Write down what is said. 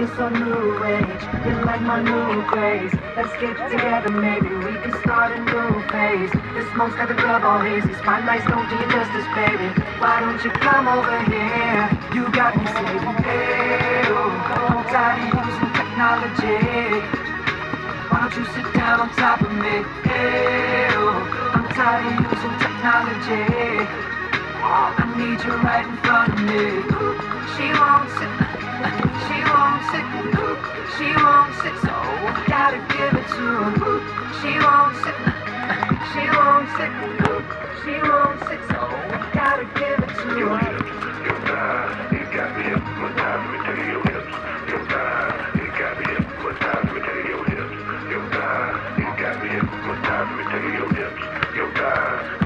You're so new age. You like my new craze. Let's get together, maybe we can start a new phase. The smoke's got the club all hazy. Spotlights don't do you justice, baby. Why don't you come over here? You got me saying, hey, oh, I'm tired of using technology. Why don't you sit down on top of me? Hey, oh, I'm tired of using technology. I need you right in front of me. She won't sit, she won't sit, so gotta give it to her. She won't sit, she won't sit, she won't sit, so gotta give it to her. You got, me up, my your hips. You got, you got me hypnotized. my me to your hips. You got, you got me hypnotized. my me to your hips. You got.